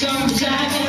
don't die.